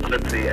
Polizei.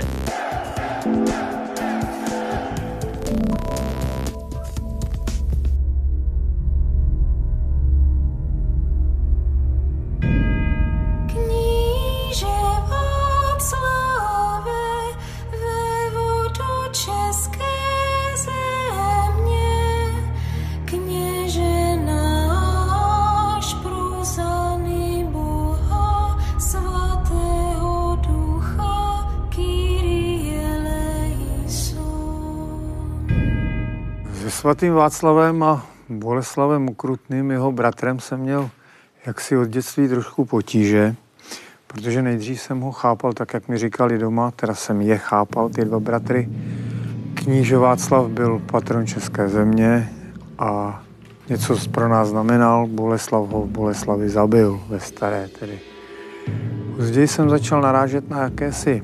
Svatým Václavem a Boleslavem Ukrutným, jeho bratrem, jsem měl jaksi od dětství trošku potíže, protože nejdřív jsem ho chápal tak, jak mi říkali doma, teda jsem je chápal, ty dva bratry. Kníže Václav byl patron České země a něco pro nás znamenal, Boleslav ho v Boleslavi zabil ve staré tedy. Později jsem začal narážet na jakési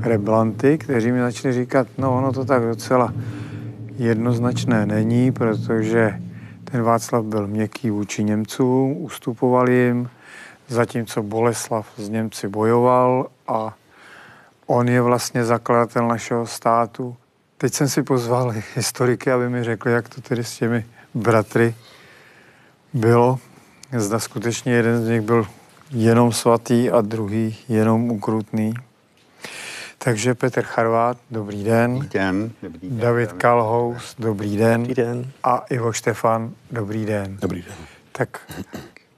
reblanty, kteří mi začali říkat, no ono to tak docela jednoznačné není, protože ten Václav byl měkký vůči Němcům, ustupoval jim, zatímco Boleslav s Němci bojoval a on je vlastně zakladatel našeho státu. Teď jsem si pozval historiky, aby mi řekli, jak to tedy s těmi bratry bylo. Zda skutečně jeden z nich byl jenom svatý a druhý jenom ukrutný. Takže Petr Charvát, dobrý den. Dobrý den. Dobrý den. David Kalhous, dobrý den. Dobrý den. A Ivo Štefan, dobrý den. Dobrý den. Tak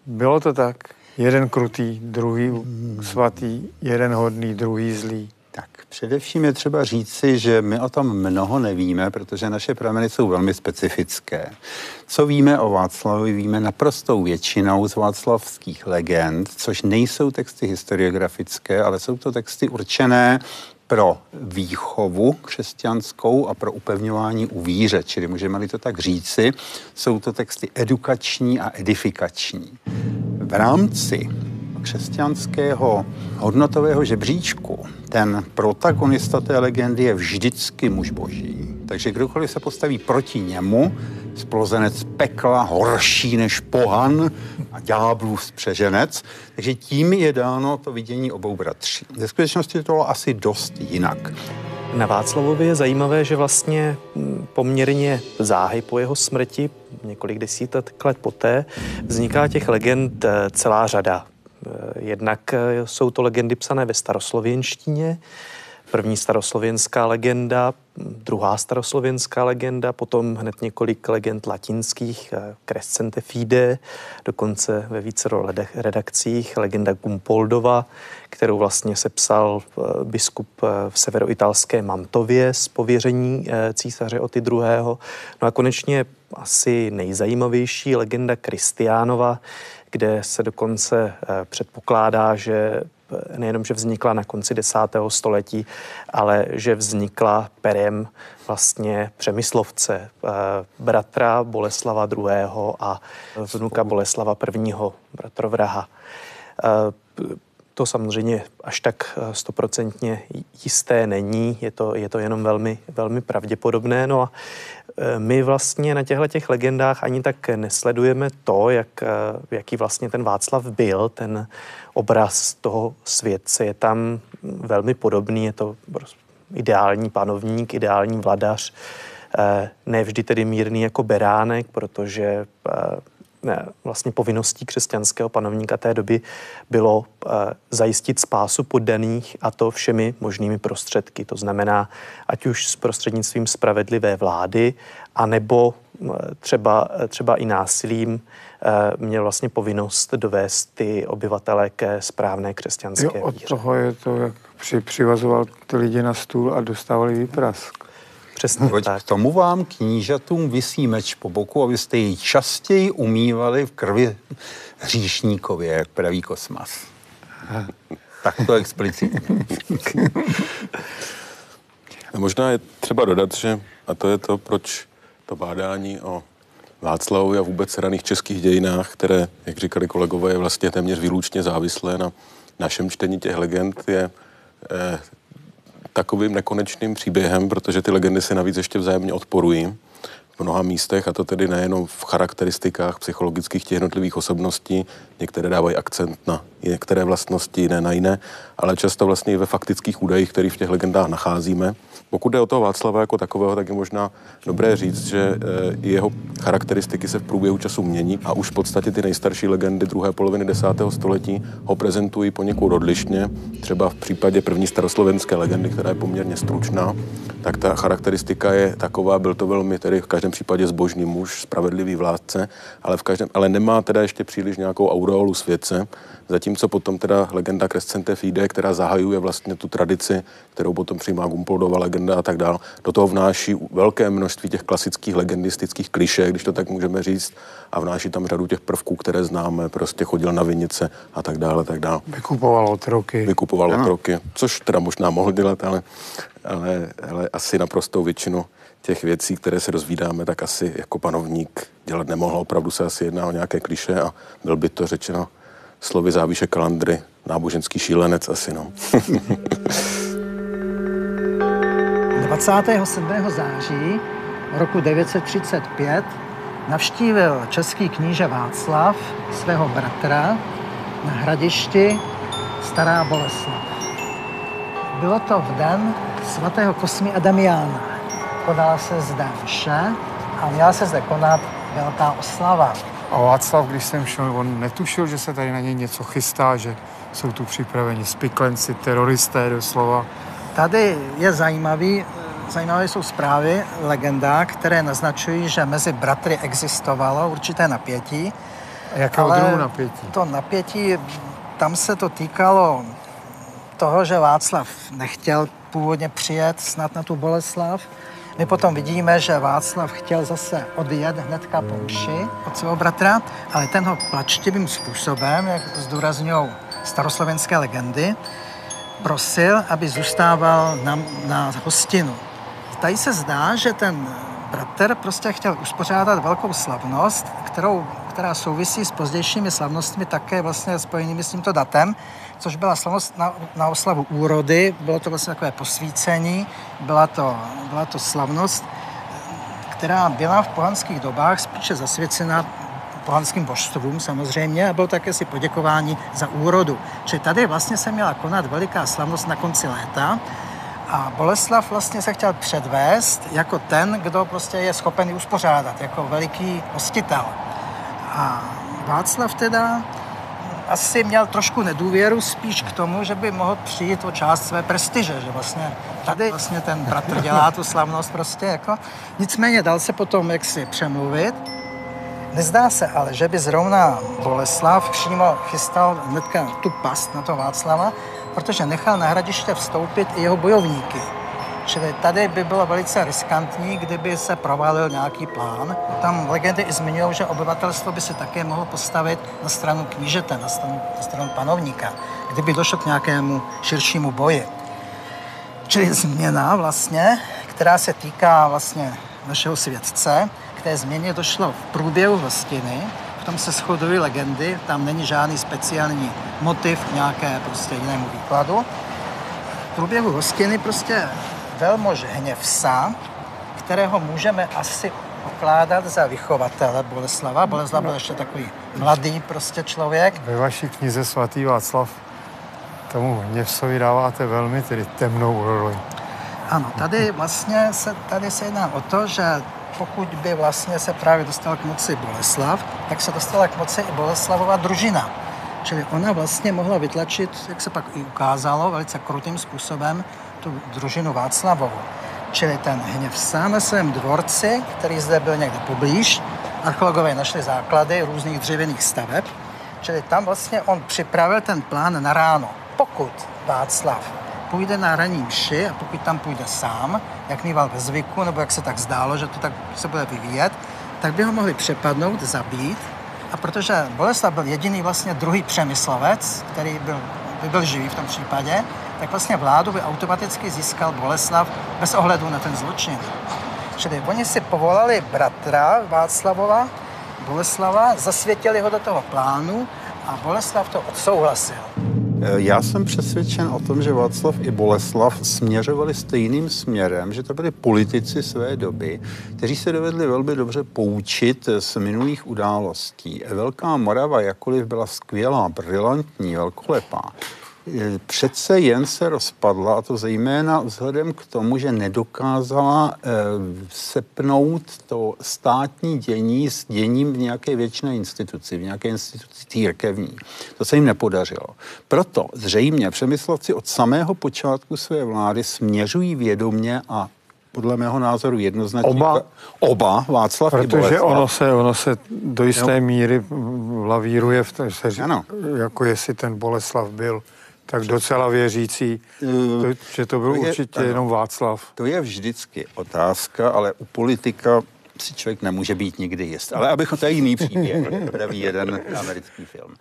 bylo to tak. Jeden krutý, druhý svatý, jeden hodný, druhý zlý. Tak především je třeba říci, že my o tom mnoho nevíme, protože naše prameny jsou velmi specifické. Co víme o Václavovi, víme naprostou většinou z václavských legend, což nejsou texty historiografické, ale jsou to texty určené pro výchovu křesťanskou a pro upevňování u víře, čili můžeme-li to tak říci, jsou to texty edukační a edifikační. V rámci křesťanského hodnotového žebříčku ten protagonista té legendy je vždycky muž boží. Takže kdokoliv se postaví proti němu, splozenec pekla, horší než pohan a ďáblův spřeženec. Takže tím je dáno to vidění obou bratří. Ve skutečnosti to bylo asi dost jinak. Na Václavovi je zajímavé, že vlastně mm, poměrně záhy po jeho smrti, několik desítek let poté, vzniká těch legend eh, celá řada. Eh, Jednak eh, jsou to legendy psané ve staroslověnštině, první staroslověnská legenda, druhá staroslověnská legenda, potom hned několik legend latinských, eh, Crescente Fide, dokonce ve více redakcích, legenda Gumpoldova, kterou vlastně sepsal eh, biskup v severoitalské Mantově z pověření císaře Oty II. No a konečně asi nejzajímavější legenda Kristiánova, kde se dokonce předpokládá, že nejenom, že vznikla na konci desátého století, ale že vznikla perem vlastně Přemyslovce, eh, bratra Boleslava II. a vnuka Boleslava I. bratrovraha. Eh, to samozřejmě až tak eh, stoprocentně jisté není, je to, je to jenom velmi, velmi pravděpodobné. No a my vlastně na těchto těch legendách ani tak nesledujeme to, jak, jaký vlastně ten Václav byl, ten obraz toho světce. Je tam velmi podobný, je to ideální panovník, ideální vladař, eh, ne vždy tedy mírný jako beránek, protože eh, vlastně povinností křesťanského panovníka té doby bylo e, zajistit spásu poddaných a to všemi možnými prostředky. To znamená, ať už s prostřednictvím spravedlivé vlády, anebo třeba, třeba i násilím měl vlastně povinnost dovést ty obyvatele ke správné křesťanské jo, od víře. toho je to, jak při, přivazoval ty lidi na stůl a dostávali výprask. Přesně Pojď, tak. k tomu vám knížatům vysí meč po boku, abyste jej častěji umývali v krvi hříšníkově, jak praví kosmas. Tak to explicitně. A možná je třeba dodat, že, a to je to, proč to bádání o Václavovi a vůbec raných českých dějinách, které, jak říkali kolegové, je vlastně téměř výlučně závislé na našem čtení těch legend, je eh, takovým nekonečným příběhem, protože ty legendy se navíc ještě vzájemně odporují v mnoha místech, a to tedy nejenom v charakteristikách psychologických těch jednotlivých osobností, některé dávají akcent na některé vlastnosti, jiné na jiné, ale často vlastně i ve faktických údajích, které v těch legendách nacházíme. Pokud jde o toho Václava jako takového, tak je možná dobré říct, že eh, jeho charakteristiky se v průběhu času mění a už v podstatě ty nejstarší legendy druhé poloviny desátého století ho prezentují poněkud odlišně. Třeba v případě první staroslovenské legendy, která je poměrně stručná, tak ta charakteristika je taková, byl to velmi tedy v každém případě zbožný muž, spravedlivý vládce, ale, v každém, ale nemá teda ještě příliš nějakou aureolu světce, zatímco potom teda legenda Crescente Fide, která zahajuje vlastně tu tradici, kterou potom přijímá Gumpoldova legenda a tak dál, do toho vnáší velké množství těch klasických legendistických kliše, když to tak můžeme říct, a vnáší tam řadu těch prvků, které známe, prostě chodil na vinice a tak dále, tak dále. Vykupoval otroky. Vykupoval otroky, což teda možná mohl dělat, ale, ale, ale asi naprostou většinu těch věcí, které se rozvídáme, tak asi jako panovník dělat nemohl. Opravdu se asi jedná o nějaké kliše a byl by to řečeno slovy závíše kalandry, náboženský šílenec asi, no. 27. září roku 935 navštívil český kníže Václav svého bratra na hradišti Stará Boleslav. Bylo to v den svatého Kosmy a Damiana. Konala se zde vše a měla se zde konat velká oslava. A Václav, když jsem šel, on netušil, že se tady na něj něco chystá, že jsou tu připraveni spiklenci, teroristé doslova. Tady je zajímavý, zajímavé jsou zprávy, legenda, které naznačují, že mezi bratry existovalo určité napětí. A jakého ale druhu napětí? To napětí, tam se to týkalo toho, že Václav nechtěl původně přijet snad na tu Boleslav. My potom vidíme, že Václav chtěl zase odjet hnedka po mši od svého bratra, ale ten ho plačtivým způsobem, jak zdůrazňují staroslovenské legendy, prosil, aby zůstával na, na hostinu. Tady se zdá, že ten bratr prostě chtěl uspořádat velkou slavnost, kterou, která souvisí s pozdějšími slavnostmi také vlastně spojenými s tímto datem, což byla slavnost na, na oslavu úrody, bylo to vlastně takové posvícení, byla to, byla to slavnost, která byla v pohanských dobách spíše zasvěcena pohanským božstvům samozřejmě a bylo také si poděkování za úrodu. Čili tady vlastně se měla konat veliká slavnost na konci léta a Boleslav vlastně se chtěl předvést jako ten, kdo prostě je schopen uspořádat, jako veliký hostitel. A Václav teda asi měl trošku nedůvěru spíš k tomu, že by mohl přijít o část své prestiže, že vlastně tady vlastně ten bratr dělá tu slavnost prostě jako. Nicméně dal se potom jaksi přemluvit. Nezdá se ale, že by zrovna Boleslav přímo chystal hnedka tu past na to Václava, protože nechal na hradiště vstoupit i jeho bojovníky. Čili tady by bylo velice riskantní, kdyby se provalil nějaký plán. Tam legendy i zmiňují, že obyvatelstvo by se také mohlo postavit na stranu knížete, na stranu, na stranu panovníka, kdyby došlo k nějakému širšímu boji. Čili změna vlastně, která se týká vlastně našeho světce, k té změně došlo v průběhu hostiny, v tom se shodují legendy, tam není žádný speciální motiv k nějaké prostě jinému výkladu. V průběhu hostiny prostě velmož Hněvsa, kterého můžeme asi pokládat za vychovatele Boleslava. Boleslav byl ještě takový mladý prostě člověk. Ve vaší knize svatý Václav tomu Hněvsovi dáváte velmi tedy temnou roli. Ano, tady vlastně se, tady se jedná o to, že pokud by vlastně se právě dostal k moci Boleslav, tak se dostala k moci i Boleslavova družina. Čili ona vlastně mohla vytlačit, jak se pak i ukázalo, velice krutým způsobem tu družinu Václavovu. Čili ten hněv sám na svém dvorci, který zde byl někde poblíž, archeologové našli základy různých dřevěných staveb, čili tam vlastně on připravil ten plán na ráno. Pokud Václav půjde na ranní mši a pokud tam půjde sám, jak mýval ve zvyku, nebo jak se tak zdálo, že to tak se bude vyvíjet, tak by ho mohli přepadnout, zabít. A protože Boleslav byl jediný vlastně druhý přemyslovec, který byl, by byl živý v tom případě, tak vlastně vládu by automaticky získal Boleslav bez ohledu na ten zločin. Čili oni si povolali bratra Václavova, Boleslava, zasvětili ho do toho plánu a Boleslav to odsouhlasil. E, já jsem přesvědčen o tom, že Václav i Boleslav směřovali stejným směrem, že to byli politici své doby, kteří se dovedli velmi dobře poučit z minulých událostí. Velká Morava, jakkoliv byla skvělá, brilantní, velkolepá, přece jen se rozpadla, a to zejména vzhledem k tomu, že nedokázala e, sepnout to státní dění s děním v nějaké věčné instituci, v nějaké instituci církevní. To se jim nepodařilo. Proto zřejmě přemyslovci od samého počátku své vlády směřují vědomě a podle mého názoru jednoznačně. Oba. Oba, Václav Protože ono se, ono se do jisté jo. míry lavíruje v té, se, ano. jako jestli ten Boleslav byl tak docela věřící, to, že to byl to je, určitě ano, jenom Václav. To je vždycky otázka, ale u politika si člověk nemůže být nikdy jist. Ale abychom, to je jiný příběh, praví jeden americký film.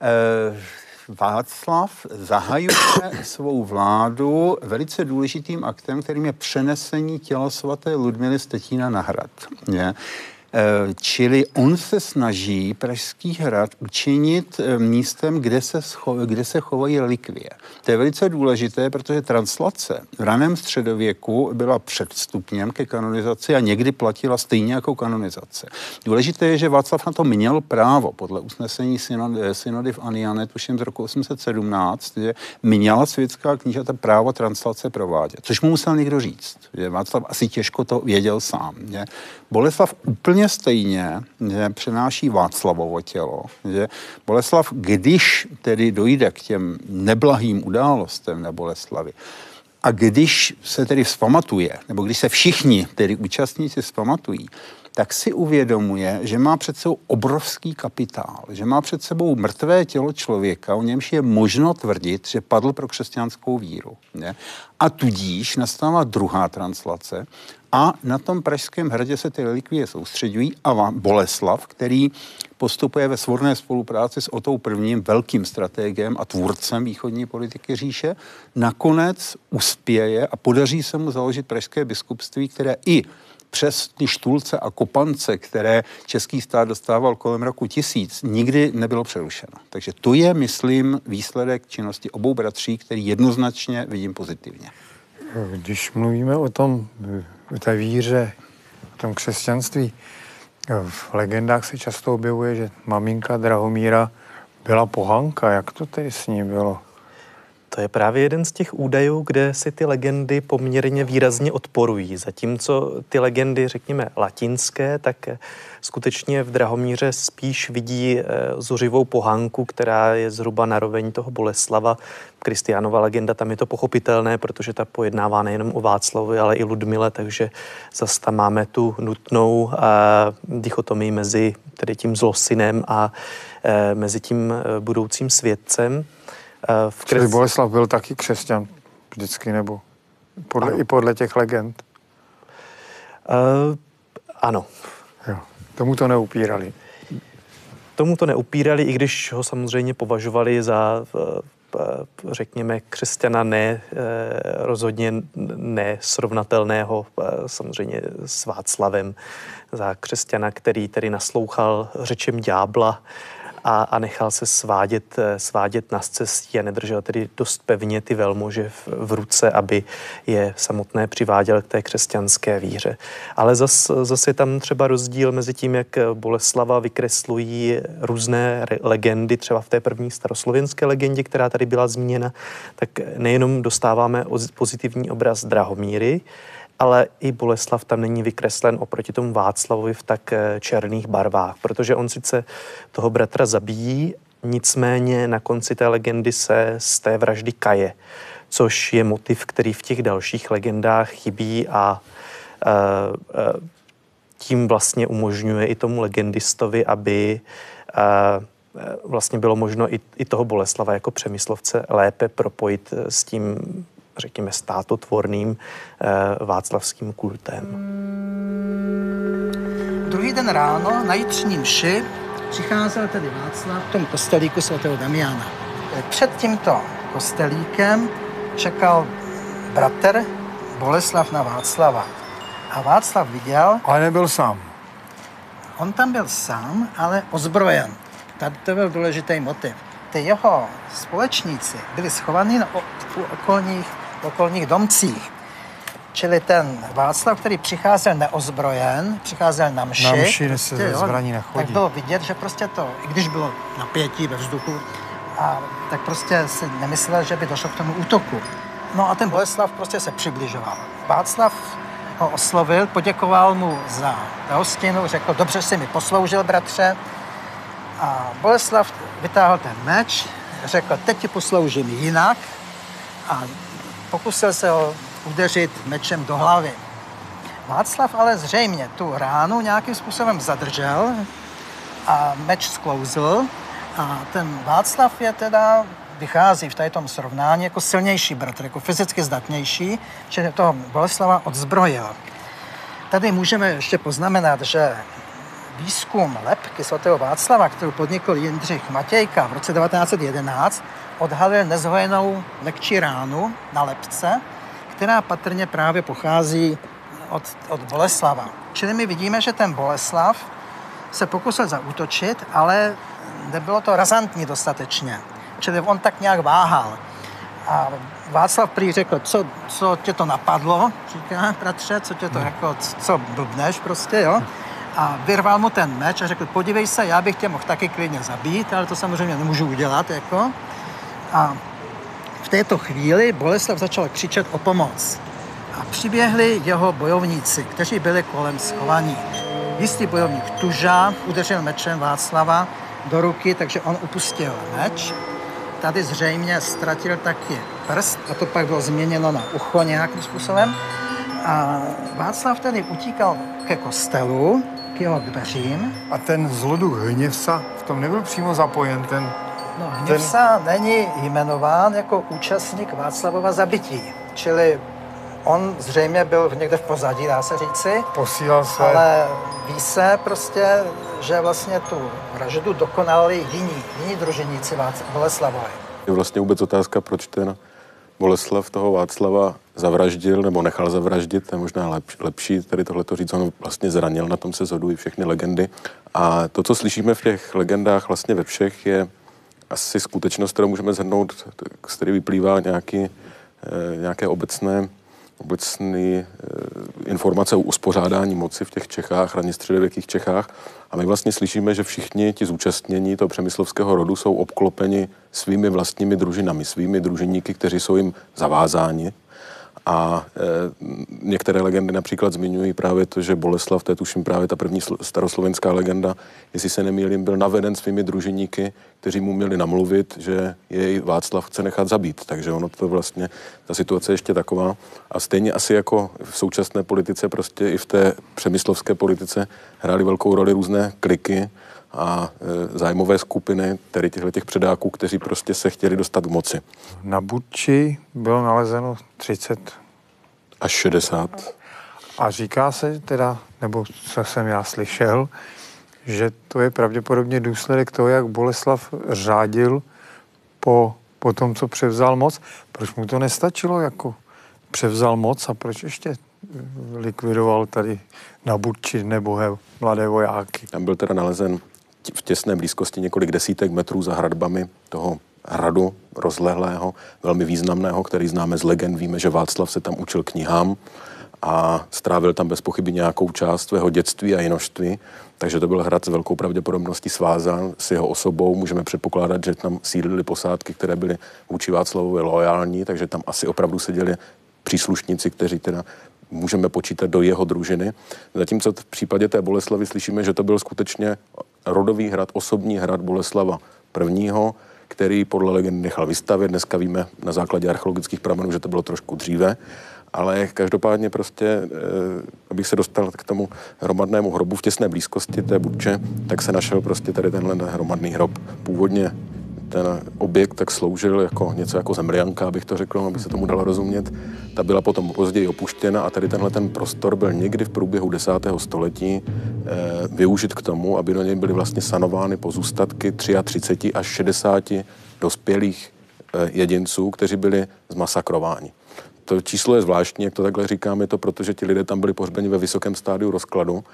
E, Václav zahajuje svou vládu velice důležitým aktem, kterým je přenesení těla svaté Ludmily Stetína na hrad. Je. Eh, čili on se snaží Pražský hrad učinit eh, místem, kde se, scho, kde se chovají relikvie. To je velice důležité, protože translace v raném středověku byla předstupněm ke kanonizaci a někdy platila stejně jako kanonizace. Důležité je, že Václav na to měl právo podle usnesení eh, synody v Aniane, tuším z roku 817, že měla světská knížata právo translace provádět, což mu musel někdo říct. Že Václav asi těžko to věděl sám. Že Boleslav úplně stejně že přenáší Václavovo tělo. Že Boleslav, když tedy dojde k těm neblahým událostem na Boleslavy, a když se tedy vzpamatuje, nebo když se všichni tedy účastníci vzpamatují, tak si uvědomuje, že má před sebou obrovský kapitál, že má před sebou mrtvé tělo člověka, o němž je možno tvrdit, že padl pro křesťanskou víru. Ne? A tudíž nastává druhá translace a na tom Pražském hradě se ty relikvie soustředují a Boleslav, který postupuje ve svorné spolupráci s Otou prvním velkým strategem a tvůrcem východní politiky říše, nakonec uspěje a podaří se mu založit Pražské biskupství, které i přes ty štulce a kopance, které český stát dostával kolem roku tisíc, nikdy nebylo přerušeno. Takže to je, myslím, výsledek činnosti obou bratří, který jednoznačně vidím pozitivně. Když mluvíme o tom, o té víře, o tom křesťanství, v legendách se často objevuje, že maminka Drahomíra byla pohanka. Jak to tedy s ní bylo? To je právě jeden z těch údajů, kde si ty legendy poměrně výrazně odporují. Zatímco ty legendy, řekněme, latinské, tak skutečně v Drahomíře spíš vidí eh, zuřivou pohanku, která je zhruba naroveň toho Boleslava. Kristiánova legenda, tam je to pochopitelné, protože ta pojednává nejenom o Václavovi, ale i Ludmile, takže zase tam máme tu nutnou uh, dichotomii mezi tedy tím zlosinem a mezi tím budoucím světcem. Eh, v kres... Boleslav byl taky křesťan vždycky, nebo podle, i podle těch legend? Uh, ano. Jo. Tomu to neupírali. Tomu to neupírali, i když ho samozřejmě považovali za, řekněme, křesťana ne, rozhodně nesrovnatelného samozřejmě s Václavem, za křesťana, který tedy naslouchal řečem ďábla, a, a nechal se svádět, eh, svádět na cestě a nedržel tedy dost pevně ty velmože v, v ruce, aby je samotné přiváděl k té křesťanské víře. Ale zase zas je tam třeba rozdíl mezi tím, jak Boleslava vykreslují různé legendy, třeba v té první staroslovenské legendě, která tady byla zmíněna, tak nejenom dostáváme pozitivní obraz Drahomíry, ale i Boleslav tam není vykreslen oproti tomu Václavovi v tak eh, černých barvách, protože on sice toho bratra zabíjí, nicméně na konci té legendy se z té vraždy kaje, což je motiv, který v těch dalších legendách chybí a uh, uh, tím vlastně umožňuje i tomu legendistovi, aby uh, vlastně bylo možno i, i toho Boleslava jako přemyslovce lépe propojit s tím řekněme, státotvorným eh, václavským kultem. Druhý den ráno na jitřní mši přicházel tedy Václav v tom kostelíku svatého Damiana. Před tímto kostelíkem čekal bratr Boleslav na Václava. A Václav viděl... Ale nebyl sám. On tam byl sám, ale ozbrojen. Tady to byl důležitý motiv. ty jeho společníci byli schovaní na okolních, v okolních domcích. Čili ten Václav, který přicházel neozbrojen, přicházel na mši, Na mši, se prostě, ze jo, zbraní nechodí. tak bylo vidět, že prostě to, i když bylo napětí ve vzduchu, a tak prostě si nemyslel, že by došlo k tomu útoku. No a ten Boleslav prostě se přibližoval. Václav ho oslovil, poděkoval mu za hostinu, řekl, dobře si mi posloužil, bratře. A Boleslav vytáhl ten meč, řekl, teď ti posloužím jinak a pokusil se ho udeřit mečem do hlavy. Václav ale zřejmě tu ránu nějakým způsobem zadržel a meč sklouzl a ten Václav je teda vychází v tom srovnání jako silnější bratr, jako fyzicky zdatnější, že toho Boleslava odzbrojil. Tady můžeme ještě poznamenat, že výzkum lepky svatého Václava, kterou podnikl Jindřich Matějka v roce 1911, odhalil nezhojenou lekčí ránu na lepce, která patrně právě pochází od, od Boleslava. Čili my vidíme, že ten Boleslav se pokusil zaútočit, ale nebylo to razantní dostatečně. Čili on tak nějak váhal. A Václav prý řekl, co, co tě to napadlo, říká bratře, co tě to jako, co blbneš prostě, jo. A vyrval mu ten meč a řekl, podívej se, já bych tě mohl taky klidně zabít, ale to samozřejmě nemůžu udělat, jako. A v této chvíli Boleslav začal křičet o pomoc. A přiběhli jeho bojovníci, kteří byli kolem schovaní. Jistý bojovník Tuža udeřil mečem Václava do ruky, takže on upustil meč. Tady zřejmě ztratil taky prst a to pak bylo změněno na ucho nějakým způsobem. A Václav tedy utíkal ke kostelu, k jeho dveřím. A ten zloduch Hněvsa v tom nebyl přímo zapojen, ten No, Hněvsa není jmenován jako účastník Václavova zabití, čili on zřejmě byl někde v pozadí, dá se říci, posílal své... ale ví se prostě, že vlastně tu vraždu dokonali jiní, jiní družiníci Vác- Boleslavovi. Je vlastně vůbec otázka, proč ten Boleslav toho Václava zavraždil nebo nechal zavraždit, to je možná lepší, lepší tady tohle říct, on vlastně zranil, na tom se zhodují všechny legendy. A to, co slyšíme v těch legendách vlastně ve všech, je asi skutečnost, kterou můžeme zhrnout, z které vyplývá nějaký, eh, nějaké obecné obecný eh, informace o uspořádání moci v těch Čechách, raně středověkých Čechách. A my vlastně slyšíme, že všichni ti zúčastnění toho přemyslovského rodu jsou obklopeni svými vlastními družinami, svými družiníky, kteří jsou jim zavázáni. A e, některé legendy například zmiňují právě to, že Boleslav, to je tuším právě ta první slo- staroslovenská legenda, jestli se nemýlím, byl naveden svými družiníky, kteří mu měli namluvit, že jej Václav chce nechat zabít. Takže ono to vlastně, ta situace je ještě taková. A stejně asi jako v současné politice, prostě i v té přemyslovské politice hrály velkou roli různé kliky a e, zájmové skupiny, tedy těchto těch předáků, kteří prostě se chtěli dostat k moci. Na Budči bylo nalezeno 30 Až 60. a říká se teda, nebo co jsem já slyšel, že to je pravděpodobně důsledek toho, jak Boleslav řádil po, po tom, co převzal moc. Proč mu to nestačilo, jako převzal moc a proč ještě likvidoval tady na Budči nebohé mladé vojáky? Tam byl teda nalezen v těsné blízkosti několik desítek metrů za hradbami toho hradu rozlehlého, velmi významného, který známe z legend. Víme, že Václav se tam učil knihám a strávil tam bez pochyby nějakou část svého dětství a jinožství. Takže to byl hrad s velkou pravděpodobností svázán s jeho osobou. Můžeme předpokládat, že tam sídlily posádky, které byly vůči Václavovi loajální, takže tam asi opravdu seděli příslušníci, kteří teda můžeme počítat do jeho družiny. Zatímco v případě té Boleslavy slyšíme, že to byl skutečně rodový hrad, osobní hrad Boleslava prvního, který podle legendy nechal vystavět. Dneska víme na základě archeologických pramenů, že to bylo trošku dříve. Ale každopádně prostě, eh, abych se dostal k tomu hromadnému hrobu v těsné blízkosti té Budče, tak se našel prostě tady tenhle hromadný hrob. Původně ten objekt tak sloužil jako něco jako zemřianka, abych to řekl, aby se tomu dalo rozumět. Ta byla potom později opuštěna a tady tenhle ten prostor byl někdy v průběhu 10. století využit k tomu, aby do něj byly vlastně sanovány pozůstatky 33 až 60 dospělých eh, jedinců, kteří byli zmasakrováni. To číslo je zvláštní, jak to takhle říkám, je to proto, že ti lidé tam byli pohřbeni ve vysokém stádiu rozkladu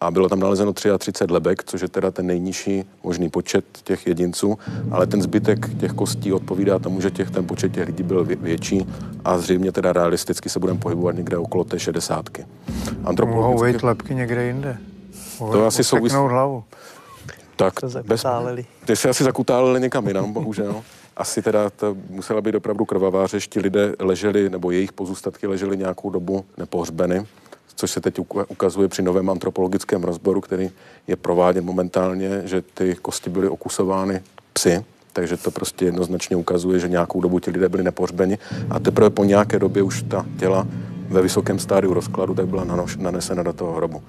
a bylo tam nalezeno 33 lebek, což je teda ten nejnižší možný počet těch jedinců, ale ten zbytek těch kostí odpovídá tomu, že těch, ten počet těch lidí byl větší a zřejmě teda realisticky se budeme pohybovat někde okolo té šedesátky. Mohou být lepky někde jinde. To asi souvisí. hlavu. Tak bez, ty se asi zakutálili někam jinam, bohužel. Asi teda to musela být opravdu krvavá řeč. Ti lidé leželi, nebo jejich pozůstatky ležely nějakou dobu nepohřbeny, což se teď uka- ukazuje při novém antropologickém rozboru, který je prováděn momentálně, že ty kosti byly okusovány psy, takže to prostě jednoznačně ukazuje, že nějakou dobu ti lidé byli nepohřbeni a teprve po nějaké době už ta těla ve vysokém stádiu rozkladu tak byla nanesena do toho hrobu.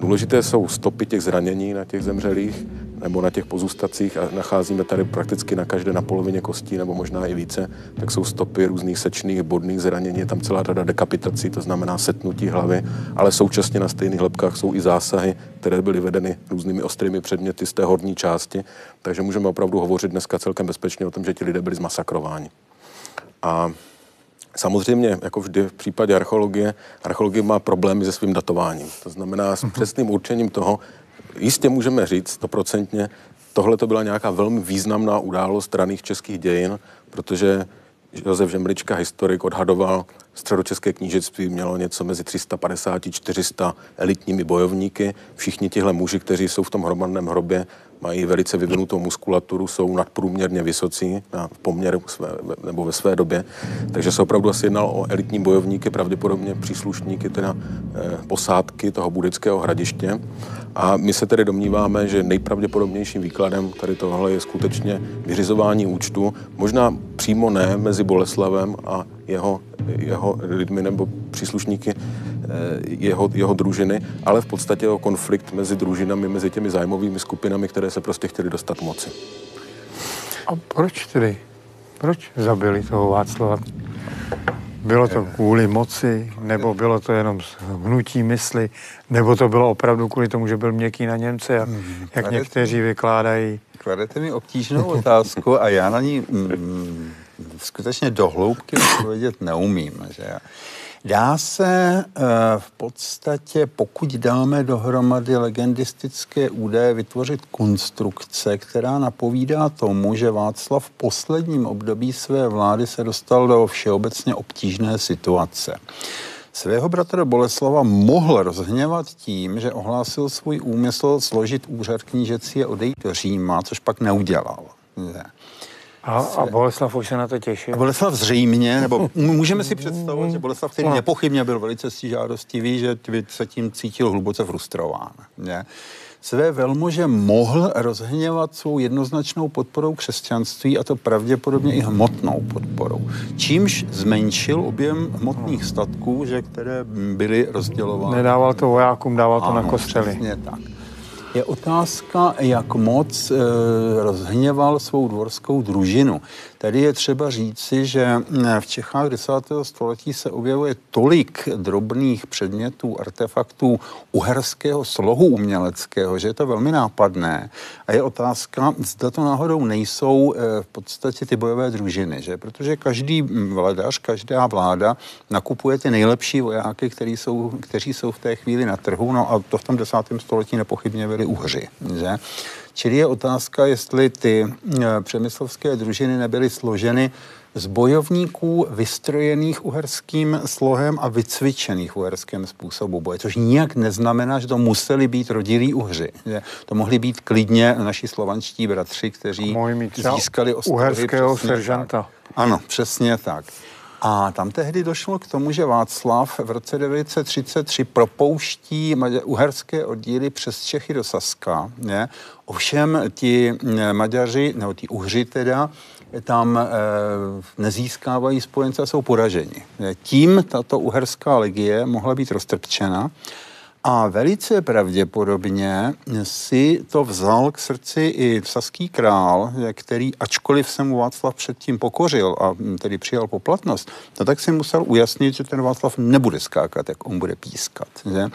Důležité jsou stopy těch zranění na těch zemřelých nebo na těch pozůstacích a nacházíme tady prakticky na každé na polovině kostí nebo možná i více, tak jsou stopy různých sečných, bodných zranění, je tam celá řada dekapitací, to znamená setnutí hlavy, ale současně na stejných lepkách jsou i zásahy, které byly vedeny různými ostrými předměty z té horní části, takže můžeme opravdu hovořit dneska celkem bezpečně o tom, že ti lidé byli zmasakrováni. A Samozřejmě, jako vždy v případě archeologie, archeologie má problémy se svým datováním. To znamená s přesným určením toho, jistě můžeme říct stoprocentně, tohle to byla nějaká velmi významná událost raných českých dějin, protože Josef Žemlička, historik, odhadoval, středočeské knížectví mělo něco mezi 350 400 elitními bojovníky. Všichni tihle muži, kteří jsou v tom hromadném hrobě, mají velice vyvinutou muskulaturu, jsou nadprůměrně vysocí na poměru své, nebo ve své době. Takže se opravdu asi jednalo o elitní bojovníky, pravděpodobně příslušníky teda eh, posádky toho budického hradiště. A my se tedy domníváme, že nejpravděpodobnějším výkladem tady tohle je skutečně vyřizování účtu, možná přímo ne mezi Boleslavem a jeho, jeho lidmi nebo příslušníky jeho, jeho družiny, ale v podstatě o konflikt mezi družinami, mezi těmi zájmovými skupinami, které se prostě chtěli dostat k moci. A proč tedy? Proč zabili toho Václava? Bylo to kvůli moci, nebo bylo to jenom hnutí mysli, nebo to bylo opravdu kvůli tomu, že byl měkký na Němce, jak, jak někteří vykládají. Kladete mi obtížnou otázku a já na ní mm, skutečně dohloubky odpovědět neumím. Že? Dá se eh, v podstatě, pokud dáme dohromady legendistické údaje, vytvořit konstrukce, která napovídá tomu, že Václav v posledním období své vlády se dostal do všeobecně obtížné situace. Svého bratra Boleslava mohl rozhněvat tím, že ohlásil svůj úmysl složit úřad knížecí a odejít do Říma, což pak neudělal. Ne. A, a Boleslav už se na to těšil. A Boleslav zřejmě, nebo můžeme si představovat, že Boleslav, který nepochybně byl velice žádostivý, že se tím cítil hluboce frustrován. Ne? Své velmože mohl rozhněvat svou jednoznačnou podporou křesťanství a to pravděpodobně i hmotnou podporou. Čímž zmenšil objem hmotných statků, že které byly rozdělovány. Nedával to vojákům, dával to Ano, na kostřely. přesně tak. Je otázka, jak moc e, rozhněval svou dvorskou družinu. Tady je třeba říci, že mm, v Čechách 10. století se objevuje tolik drobných předmětů, artefaktů uherského slohu uměleckého, že je to velmi nápadné. A je otázka, zda to náhodou nejsou e, v podstatě ty bojové družiny, že? Protože každý vladař, každá vláda nakupuje ty nejlepší vojáky, který jsou, kteří jsou v té chvíli na trhu, no a to v tom 10. století nepochybně byli uhři, že? Čili je otázka, jestli ty e, přemyslovské družiny nebyly složeny z bojovníků vystrojených uherským slohem a vycvičených uherském způsobu boje, což nijak neznamená, že to museli být rodilí uhři. Že to mohli být klidně naši slovanští bratři, kteří získali ostrovy. uherského seržanta. Tak. Ano, přesně tak. A tam tehdy došlo k tomu, že Václav v roce 933 propouští uherské oddíly přes Čechy do Saska. Ne? Ovšem ti eh, Maďaři, nebo ti Uhři teda, tam e, nezískávají spojence a jsou poraženi. Tím tato uherská legie mohla být roztrpčena a velice pravděpodobně si to vzal k srdci i saský král, který, ačkoliv se mu Václav předtím pokořil a tedy přijal poplatnost, no tak si musel ujasnit, že ten Václav nebude skákat, jak on bude pískat. Že?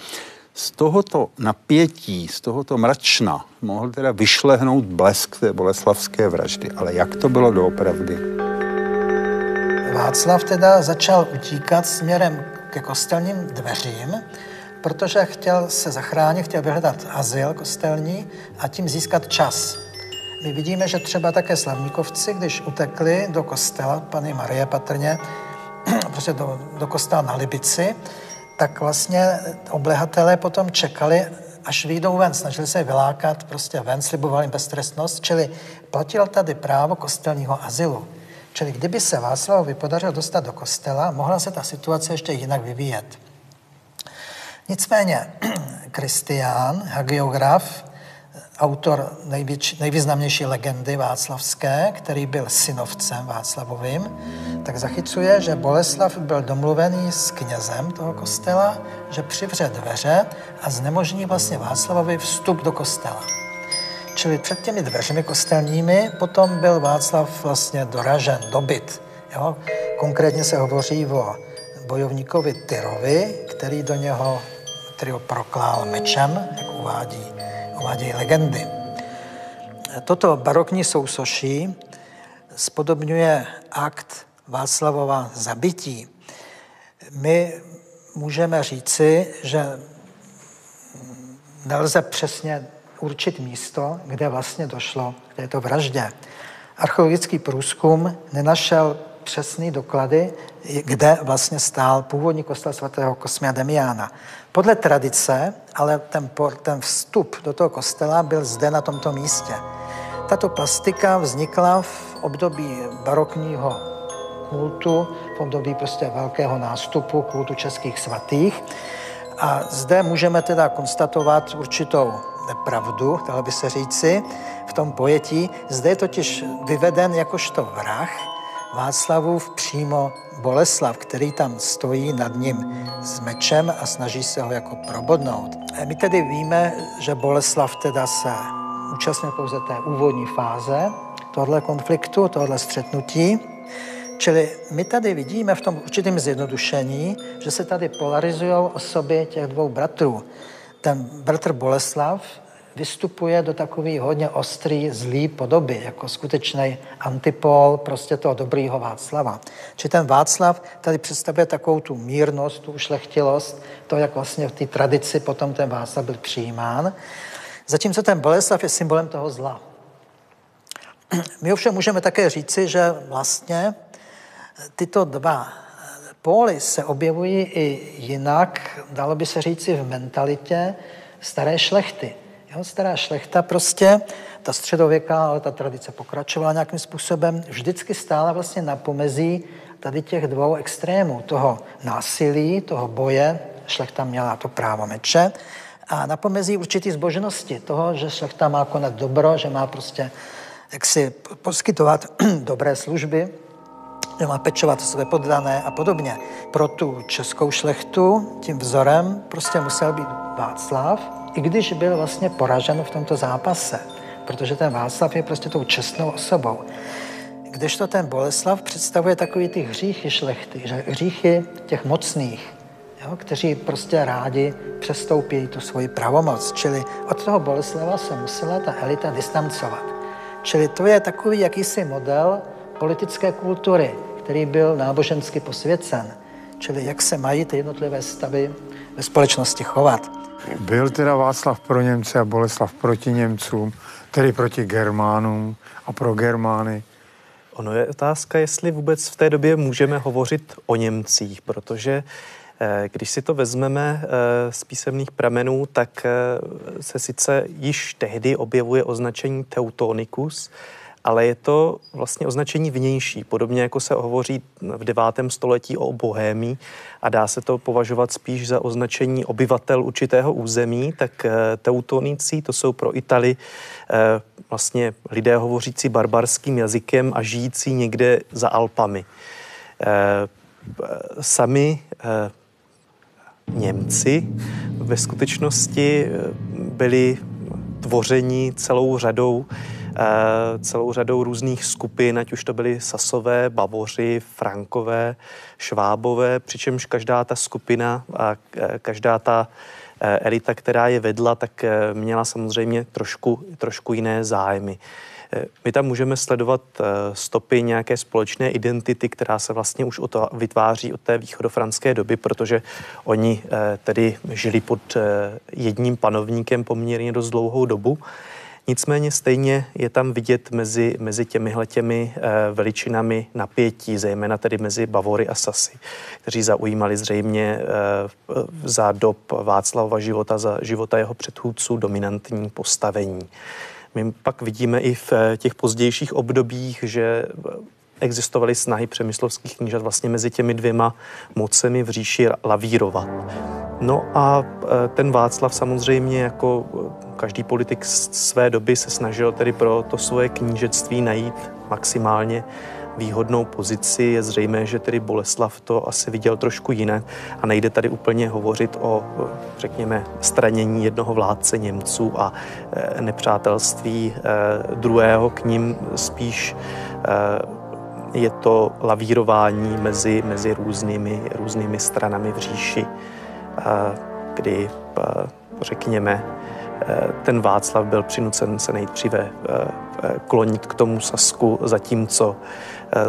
Z tohoto napětí, z tohoto mračna mohl teda vyšlehnout blesk té boleslavské vraždy. Ale jak to bylo doopravdy? Václav teda začal utíkat směrem ke kostelním dveřím, protože chtěl se zachránit, chtěl vyhledat azyl kostelní a tím získat čas. My vidíme, že třeba také slavníkovci, když utekli do kostela, Pany Marie patrně, prostě do, do kostela na Libici, tak vlastně oblehatelé potom čekali, až vyjdou ven, snažili se je vylákat prostě ven, slibovali jim beztrestnost, čili platil tady právo kostelního azylu. Čili kdyby se Václavovi podařilo dostat do kostela, mohla se ta situace ještě jinak vyvíjet. Nicméně Kristián, hagiograf, autor největší, nejvýznamnější legendy václavské, který byl synovcem Václavovým, tak zachycuje, že Boleslav byl domluvený s knězem toho kostela, že přivře dveře a znemožní vlastně Václavovi vstup do kostela. Čili před těmi dveřmi kostelními potom byl Václav vlastně doražen, dobyt. Jo? Konkrétně se hovoří o bojovníkovi Tyrovi, který do něho, který ho proklál mečem, jak uvádí, uvádějí legendy. Toto barokní sousoší spodobňuje akt Václavova zabití. My můžeme říci, že nelze přesně určit místo, kde vlastně došlo k této vraždě. Archeologický průzkum nenašel přesné doklady, kde vlastně stál původní kostel svatého Kosmia Demiána. Podle tradice, ale ten, ten vstup do toho kostela byl zde na tomto místě. Tato plastika vznikla v období barokního kultu, v období prostě velkého nástupu kultu českých svatých. A zde můžeme teda konstatovat určitou nepravdu, dalo by se říci, v tom pojetí. Zde je totiž vyveden jakožto vrah Václavův přímo Boleslav, který tam stojí nad ním s mečem a snaží se ho jako probodnout. My tedy víme, že Boleslav teda se účastnil pouze té úvodní fáze tohle konfliktu, tohle střetnutí. Čili my tady vidíme v tom určitém zjednodušení, že se tady polarizují osoby těch dvou bratrů. Ten bratr Boleslav vystupuje do takový hodně ostrý, zlý podoby, jako skutečný antipol prostě toho dobrýho Václava. Či ten Václav tady představuje takovou tu mírnost, tu ušlechtilost, to, jak vlastně v té tradici potom ten Václav byl přijímán. Zatímco ten Boleslav je symbolem toho zla. My ovšem můžeme také říci, že vlastně tyto dva póly se objevují i jinak, dalo by se říci v mentalitě staré šlechty. Jo, stará šlechta prostě, ta středověká, ale ta tradice pokračovala nějakým způsobem, vždycky stála vlastně na pomezí tady těch dvou extrémů, toho násilí, toho boje, šlechta měla to právo meče, a na pomezí určitý zbožnosti, toho, že šlechta má konat dobro, že má prostě jak si poskytovat dobré služby, že má pečovat své poddané a podobně. Pro tu českou šlechtu tím vzorem prostě musel být Václav, i když byl vlastně poražen v tomto zápase, protože ten Václav je prostě tou čestnou osobou. Kdežto ten Boleslav představuje takový ty hříchy šlechty, že hříchy těch mocných, jo, kteří prostě rádi přestoupí tu svoji pravomoc. Čili od toho Boleslava se musela ta elita distancovat. Čili to je takový jakýsi model politické kultury, který byl nábožensky posvěcen. Čili jak se mají ty jednotlivé stavy ve společnosti chovat. Byl teda Václav pro Němce a Boleslav proti Němcům, tedy proti Germánům a pro Germány. Ono je otázka, jestli vůbec v té době můžeme hovořit o Němcích, protože eh, když si to vezmeme eh, z písemných pramenů, tak eh, se sice již tehdy objevuje označení Teutonicus, ale je to vlastně označení vnější, podobně jako se hovoří v 9. století o bohémii a dá se to považovat spíš za označení obyvatel určitého území, tak eh, teutonici to jsou pro Itali eh, vlastně lidé hovořící barbarským jazykem a žijící někde za Alpami. Eh, sami Němci ve skutečnosti byli tvoření celou řadou celou řadou různých skupin, ať už to byly Sasové, Bavoři, Frankové, Švábové, přičemž každá ta skupina a eh, každá ta elita, která je vedla, tak měla samozřejmě trošku, trošku jiné zájmy. My tam můžeme sledovat stopy nějaké společné identity, která se vlastně už to vytváří od té východofranské doby, protože oni tedy žili pod jedním panovníkem poměrně dost dlouhou dobu. Nicméně stejně je tam vidět mezi, mezi těmi e, veličinami napětí, zejména tedy mezi Bavory a Sasy, kteří zaujímali zřejmě e, za dob Václava života, za života jeho předchůdců dominantní postavení. My pak vidíme i v eh, těch pozdějších obdobích, že existovaly snahy přemyslovských knížat vlastně mezi těmi dvěma mocemi v říši lavírovat. No a ten Václav samozřejmě jako každý politik své doby se snažil tedy pro to svoje knížectví najít maximálně výhodnou pozici. Je zřejmé, že tedy Boleslav to asi viděl trošku jinak a nejde tady úplně hovořit o, řekněme, stranění jednoho vládce Němců a nepřátelství druhého k ním spíš je to lavírování mezi, mezi různými, různými stranami v říši, kdy, řekněme, ten Václav byl přinucen se nejdříve klonit k tomu Sasku, zatímco,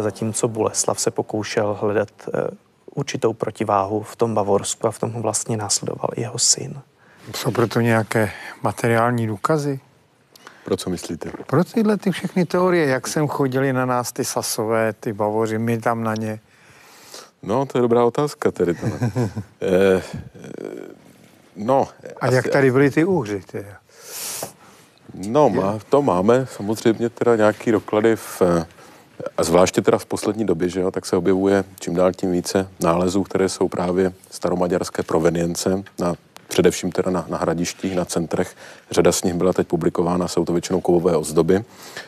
zatímco Boleslav se pokoušel hledat určitou protiváhu v tom Bavorsku a v tom vlastně následoval jeho syn. Jsou proto nějaké materiální důkazy? Pro co myslíte? Pro tyhle ty všechny teorie, jak jsem chodili na nás ty sasové, ty bavoři, my tam na ně. No, to je dobrá otázka tedy. To. eh, no. A asi, jak tady byly ty úři? Teda? No, má, to máme samozřejmě teda nějaký doklady v, a zvláště teda v poslední době, že jo, tak se objevuje čím dál tím více nálezů, které jsou právě staromaďarské provenience na především teda na, na hradištích, na centrech. Řada z nich byla teď publikována, jsou to většinou kovové ozdoby,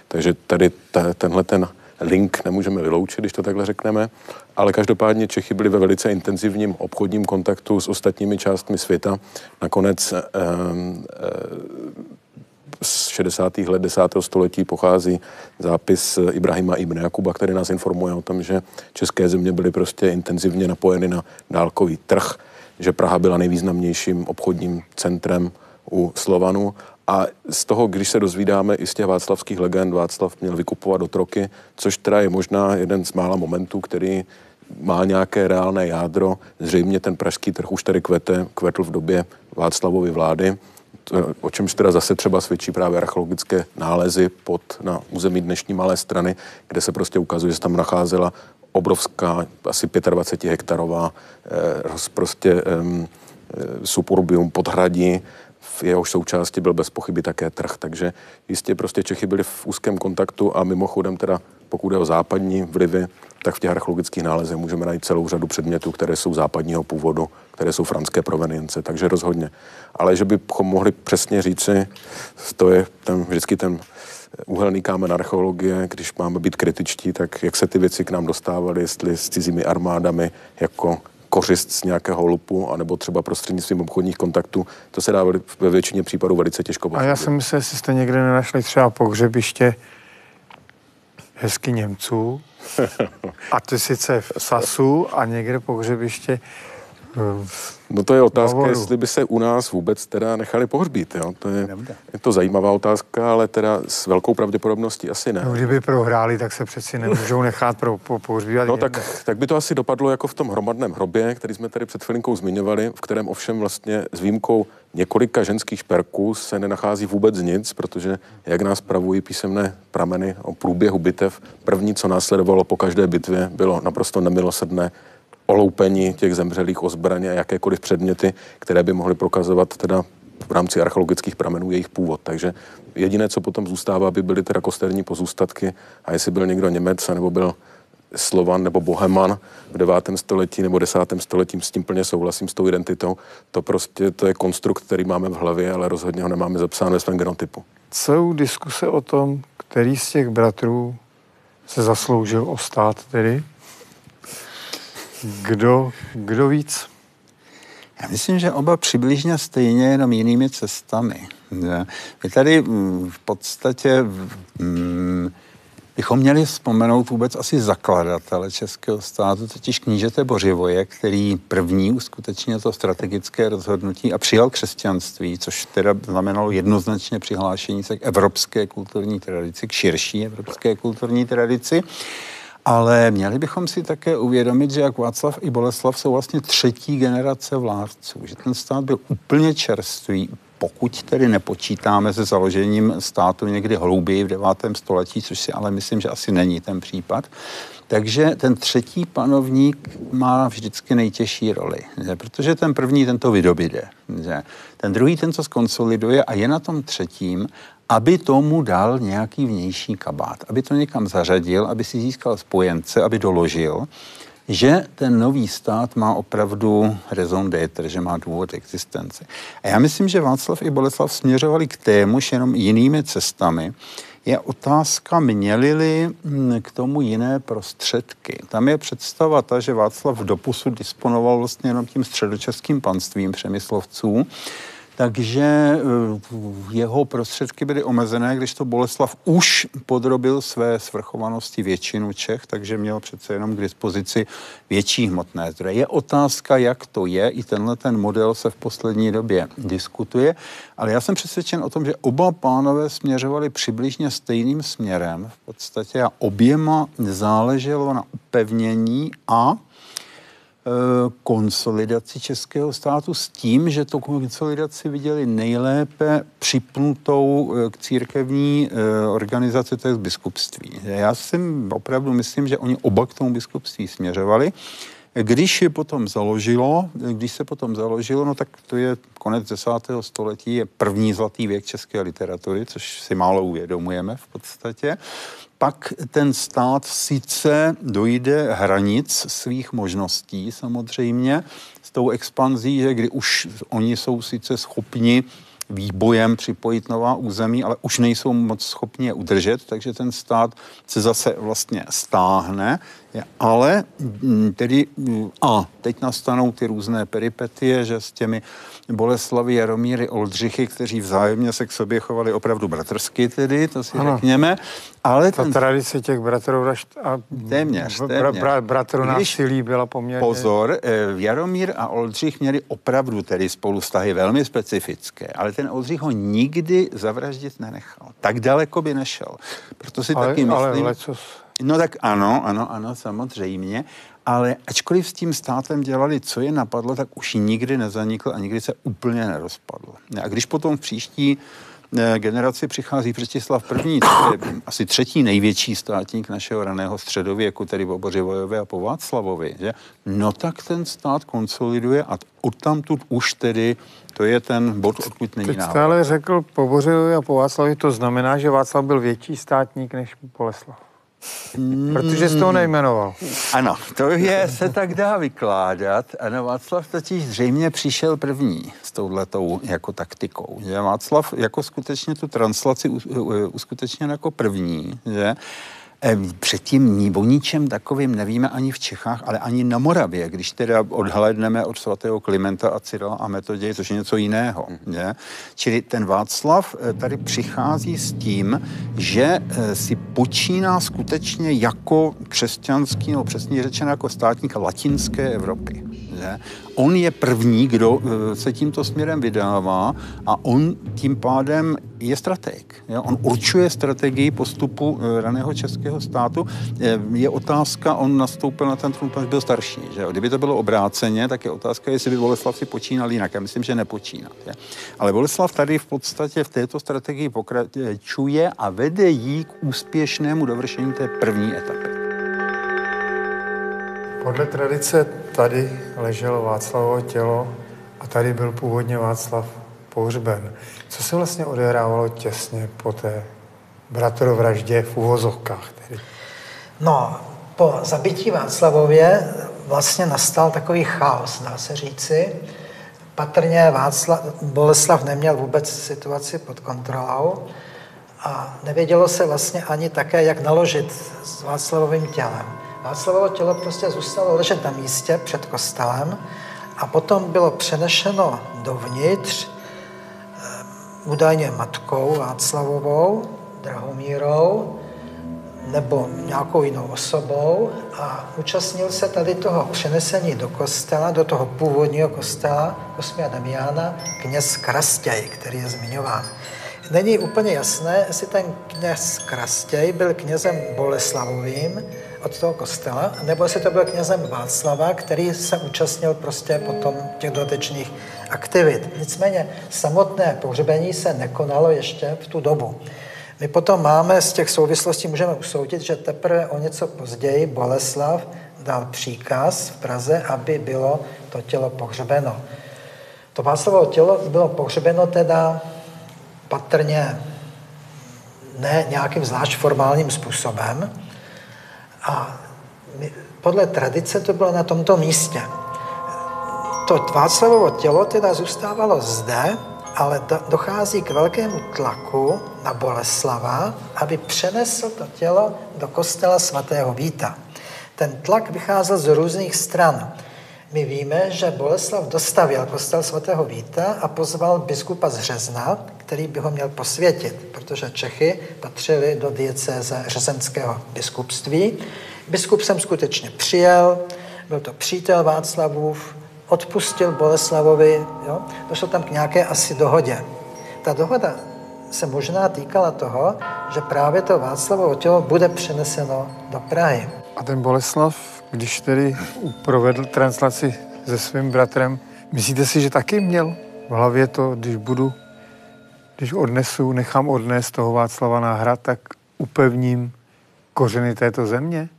takže tady ta, tenhle ten link nemůžeme vyloučit, když to takhle řekneme, ale každopádně Čechy byli ve velice intenzivním obchodním kontaktu s ostatními částmi světa. Nakonec eh, eh, z 60. let 10. století pochází zápis Ibrahima Ibn Jakuba, který nás informuje o tom, že české země byly prostě intenzivně napojeny na dálkový trh že Praha byla nejvýznamnějším obchodním centrem u Slovanů a z toho, když se dozvídáme i z těch václavských legend, Václav měl vykupovat do troky, což teda je možná jeden z mála momentů, který má nějaké reálné jádro. Zřejmě ten pražský trh už tady kvete, kvetl v době Václavovy vlády, o čemž teda zase třeba svědčí právě archeologické nálezy pod, na území dnešní malé strany, kde se prostě ukazuje, že tam nacházela obrovská, asi 25 hektarová eh, prostě eh, suburbium podhradí, v jehož součásti byl bez pochyby také trh, takže jistě prostě Čechy byli v úzkém kontaktu a mimochodem teda, pokud je o západní vlivy, tak v těch archeologických nálezech můžeme najít celou řadu předmětů, které jsou západního původu, které jsou franské provenience, takže rozhodně. Ale že bychom mohli přesně říci, to je ten, vždycky ten úhelný kámen archeologie, když máme být kritičtí, tak jak se ty věci k nám dostávaly, jestli s cizími armádami, jako kořist z nějakého lupu, anebo třeba prostřednictvím obchodních kontaktů, to se dá ve většině případů velice těžko pochopit. A já si myslím, jestli jste někde nenašli třeba pohřebiště hezky Němců, a to sice v Sasu a někde pohřebiště No to je otázka, Bavoru. jestli by se u nás vůbec teda nechali pohřbít, jo? To je, je to zajímavá otázka, ale teda s velkou pravděpodobností asi ne. No, kdyby prohráli, tak se přeci nemůžou nechat pro, po, pohřbívat. No tak, tak by to asi dopadlo jako v tom hromadném hrobě, který jsme tady před chvilinkou zmiňovali, v kterém ovšem vlastně s výjimkou několika ženských šperků se nenachází vůbec nic, protože jak nás pravují písemné prameny o průběhu bitev, první, co následovalo po každé bitvě, bylo naprosto nemilosrdné oloupení těch zemřelých o zbraně a jakékoliv předměty, které by mohly prokazovat teda v rámci archeologických pramenů jejich původ. Takže jediné, co potom zůstává, by byly teda kosterní pozůstatky a jestli byl někdo Němec nebo byl Slovan nebo Boheman v 9. století nebo 10. století, s tím plně souhlasím s tou identitou. To prostě to je konstrukt, který máme v hlavě, ale rozhodně ho nemáme zapsán ve svém genotypu. Jsou diskuse o tom, který z těch bratrů se zasloužil o stát tedy? Kdo, kdo víc? Já myslím, že oba přibližně stejně, jenom jinými cestami. My tady mm, v podstatě mm, bychom měli vzpomenout vůbec asi zakladatele Českého státu, totiž knížete Bořivoje, který první uskutečnil to strategické rozhodnutí a přijal křesťanství, což teda znamenalo jednoznačně přihlášení se k evropské kulturní tradici, k širší evropské kulturní tradici. Ale měli bychom si také uvědomit, že jak Václav i Boleslav jsou vlastně třetí generace vládců, že ten stát byl úplně čerstvý, pokud tedy nepočítáme se založením státu někdy hlouběji v 9. století, což si ale myslím, že asi není ten případ. Takže ten třetí panovník má vždycky nejtěžší roli, že? protože ten první ten to vydobíde. Ten druhý ten to skonsoliduje a je na tom třetím, aby tomu dal nějaký vnější kabát, aby to někam zařadil, aby si získal spojence, aby doložil, že ten nový stát má opravdu raison d'être, že má důvod existence. A já myslím, že Václav i Boleslav směřovali k témuž jenom jinými cestami. Je otázka, měli-li hm, k tomu jiné prostředky. Tam je představa ta, že Václav doposud disponoval vlastně jenom tím středočeským panstvím přemyslovců, takže eh, jeho prostředky byly omezené, když to Boleslav už podrobil své svrchovanosti většinu Čech, takže měl přece jenom k dispozici větší hmotné zdroje. Je otázka, jak to je, i tenhle ten model se v poslední době diskutuje, ale já jsem přesvědčen o tom, že oba pánové směřovali přibližně stejným směrem v podstatě a oběma záleželo na upevnění a konsolidaci českého státu s tím, že tu konsolidaci viděli nejlépe připnutou eh, k církevní eh, organizaci, to je biskupství. Já si opravdu myslím, že oni oba k tomu biskupství směřovali. Když je potom založilo, když se potom založilo, no tak to je konec desátého století, je první zlatý věk české literatury, což si málo uvědomujeme v podstatě. Pak ten stát sice dojde hranic svých možností samozřejmě s tou expanzí, že kdy už oni jsou sice schopni výbojem připojit nová území, ale už nejsou moc schopni je udržet, takže ten stát se zase vlastně stáhne, ale mm, tedy mm, a teď nastanou ty různé peripetie, že s těmi Boleslavy, Jaromíry, Oldřichy, kteří vzájemně se k sobě chovali opravdu bratrsky tedy, to si ano. řekněme. Ale Ta ten... tradice těch bratrů a téměř, téměř. Bra, bra, bratrů násilí byla poměrně... Pozor, eh, Jaromír a Oldřich měli opravdu tedy spolu vztahy velmi specifické, ale ten Oldřich ho nikdy zavraždit nenechal. Tak daleko by nešel. Proto si ale, taky myslím... Ale lecos... No tak ano, ano, ano, samozřejmě ale ačkoliv s tím státem dělali, co je napadlo, tak už nikdy nezanikl a nikdy se úplně nerozpadl. A když potom v příští eh, generaci přichází Přetislav I., to je asi třetí největší státník našeho raného středověku, tedy po Bořivojově a po Václavovi, že? no tak ten stát konsoliduje a odtamtud už tedy to je ten bod, odkud není Teď stále řekl po Bořivojově a po Václavovi, to znamená, že Václav byl větší státník než Boleslav. Protože jsi to nejmenoval. Ano, to je, se tak dá vykládat. Ano, Václav totiž zřejmě přišel první s touhletou jako taktikou. Že Václav jako skutečně tu translaci uskutečnil jako první. Že? Předtím o ničem takovým nevíme ani v Čechách, ale ani na Moravě, když teda odhledneme od svatého Klimenta a Cyrila a Metoděje, což je něco jiného. Ne? Čili ten Václav eh, tady přichází s tím, že eh, si počíná skutečně jako křesťanský, nebo přesně řečeno jako státník latinské Evropy. Ne? On je první, kdo eh, se tímto směrem vydává a on tím pádem je strateg. On určuje strategii postupu eh, raného českého státu. Eh, je otázka, on nastoupil na ten trůn, protože byl starší. Že? Kdyby to bylo obráceně, tak je otázka, jestli by Boleslav si počínal jinak. Já myslím, že nepočínal. Je? Ale Boleslav tady v podstatě v této strategii pokračuje a vede jí k úspěšnému dovršení té první etapy. Podle tradice tady leželo Václavovo tělo a tady byl původně Václav pohřben. Co se vlastně odehrávalo těsně po té bratrovraždě v uvozovkách? Tedy? No, po zabití Václavově vlastně nastal takový chaos, dá se říci. Patrně Václav, Boleslav neměl vůbec situaci pod kontrolou a nevědělo se vlastně ani také, jak naložit s Václavovým tělem. Václavovo tělo prostě zůstalo ležet na místě před kostelem a potom bylo přenešeno dovnitř eh, údajně matkou Václavovou, Drahomírou, nebo nějakou jinou osobou a účastnil se tady toho přenesení do kostela, do toho původního kostela Kosmia Damiana, kněz Krastěj, který je zmiňován. Není úplně jasné, jestli ten kněz Krastěj byl knězem Boleslavovým od toho kostela, nebo jestli to byl knězem Václava, který se účastnil prostě potom těch dotečných aktivit. Nicméně samotné pohřbení se nekonalo ještě v tu dobu. My potom máme z těch souvislostí, můžeme usoudit, že teprve o něco později Boleslav dal příkaz v Praze, aby bylo to tělo pohřbeno. To Václavovo tělo bylo pohřbeno teda patrně ne nějakým zvlášť formálním způsobem. A podle tradice to bylo na tomto místě. To Václavovo tělo teda zůstávalo zde, ale dochází k velkému tlaku na Boleslava, aby přenesl to tělo do kostela svatého Víta. Ten tlak vycházel z různých stran. My víme, že Boleslav dostavil kostel svatého Víta a pozval biskupa z Řezna, který by ho měl posvětit, protože Čechy patřily do diecéze řezenského biskupství. Biskup sem skutečně přijel, byl to přítel Václavův, odpustil Boleslavovi, jo? došlo tam k nějaké asi dohodě. Ta dohoda se možná týkala toho, že právě to Václavovo tělo bude přeneseno do Prahy. A ten Boleslav, když tedy provedl translaci se svým bratrem, myslíte si, že taky měl v hlavě to, když budu, když odnesu, nechám odnést toho Václava na hrad, tak upevním kořeny této země?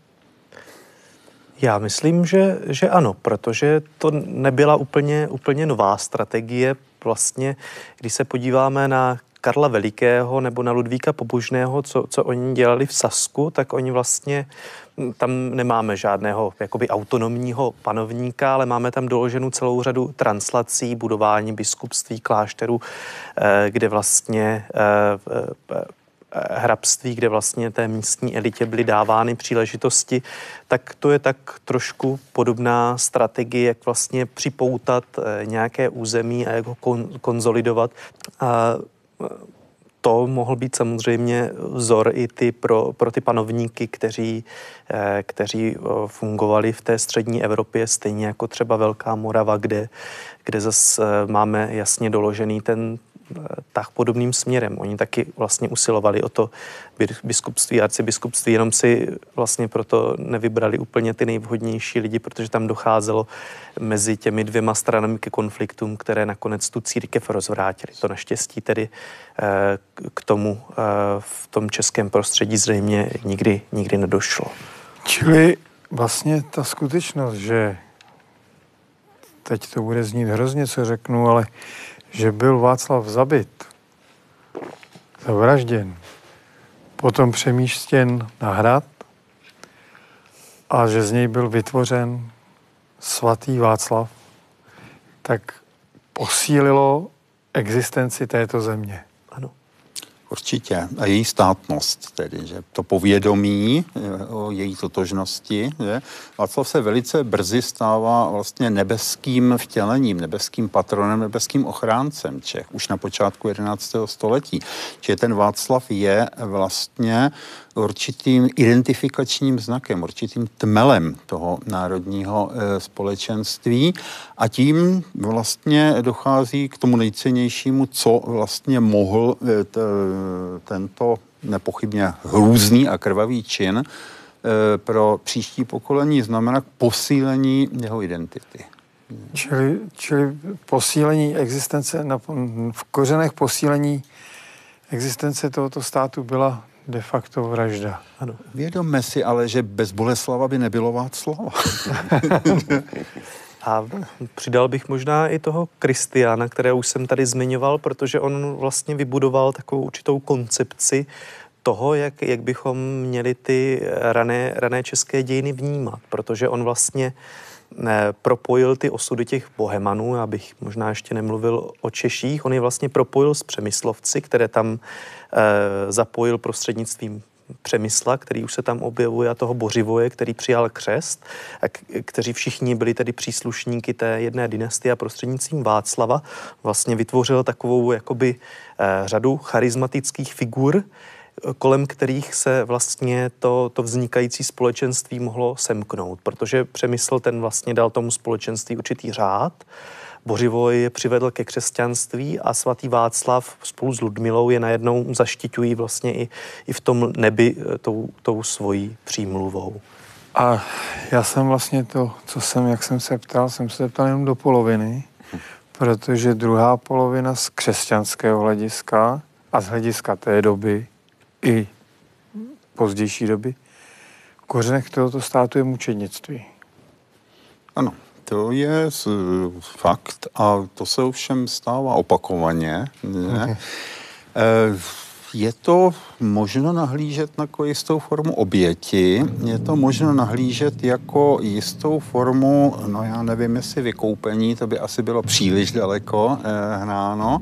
Já myslím, že, že ano, protože to nebyla úplně, úplně nová strategie. Vlastně, když se podíváme na Karla Velikého nebo na Ludvíka Pobožného, co, co oni dělali v Sasku, tak oni vlastně tam nemáme žádného jakoby autonomního panovníka, ale máme tam doloženou celou řadu translací, budování biskupství, klášterů, eh, kde vlastně eh, hrabství, kde vlastně té místní elitě byly dávány příležitosti, tak to je tak trošku podobná strategie, jak vlastně připoutat eh, nějaké území a jak ho kon- konzolidovat. A eh, to mohl být samozřejmě vzor i ty pro, pro ty panovníky, kteří, eh, kteří fungovali v té střední Evropě, stejně jako třeba Velká Morava, kde, kde zase máme jasně doložený ten tak podobným směrem. Oni taky vlastně usilovali o to biskupství, arcibiskupství, jenom si vlastně proto nevybrali úplně ty nejvhodnější lidi, protože tam docházelo mezi těmi dvěma stranami ke konfliktům, které nakonec tu církev rozvrátili. To naštěstí tedy eh, k tomu eh, v tom českém prostředí zřejmě nikdy, nikdy nedošlo. Čili vlastně ta skutečnost, že teď to bude znít hrozně, co řeknu, ale že byl Václav zabit, zavražděn, potom přemístěn na hrad a že z něj byl vytvořen svatý Václav, tak posílilo existenci této země. Určitě. A její státnost tedy, že to povědomí eh, o její totožnosti. Že? Václav se velice brzy stává vlastně nebeským vtělením, nebeským patronem, nebeským ochráncem Čech už na počátku 11. století. Že ten Václav je vlastně určitým identifikačním znakem, určitým tmelem toho národního e, společenství a tím vlastně dochází k tomu nejcennějšímu, co vlastně mohl e, t, tento nepochybně hrůzný a krvavý čin e, pro příští pokolení znamenat posílení jeho identity. Čili, čili posílení existence, na, v kořenech posílení existence tohoto státu byla de facto vražda. Ano. Vědomme si ale, že bez Boleslava by nebylo Václava. A přidal bych možná i toho Kristiána, které už jsem tady zmiňoval, protože on vlastně vybudoval takovou určitou koncepci toho, jak, jak bychom měli ty rané, rané české dějiny vnímat, protože on vlastně propojil ty osudy těch bohemanů, abych možná ještě nemluvil o Češích, on je vlastně propojil s Přemyslovci, které tam e, zapojil prostřednictvím Přemysla, který už se tam objevuje, a toho Bořivoje, který přijal křest, a k- kteří všichni byli tedy příslušníky té jedné dynastie a prostřednictvím Václava vlastně vytvořil takovou jakoby e, řadu charismatických figur, kolem kterých se vlastně to, to vznikající společenství mohlo semknout, protože Přemysl ten vlastně dal tomu společenství určitý řád, Bořivoj je přivedl ke křesťanství a svatý Václav spolu s Ludmilou je najednou zaštiťují vlastně i, i v tom nebi eh, tou, tou svojí přímluvou. A já jsem vlastně to, co jsem, jak jsem se ptal, jsem se ptal jenom do poloviny, protože druhá polovina z křesťanského hlediska a z hlediska té doby i pozdější doby, kořenek tohoto státu je mučednictví. Ano, to je fakt a to se ovšem stává opakovaně. Ne? Okay. Je to možno nahlížet na jako jistou formu oběti, je to možno nahlížet jako jistou formu, no já nevím, jestli vykoupení, to by asi bylo příliš daleko eh, hráno,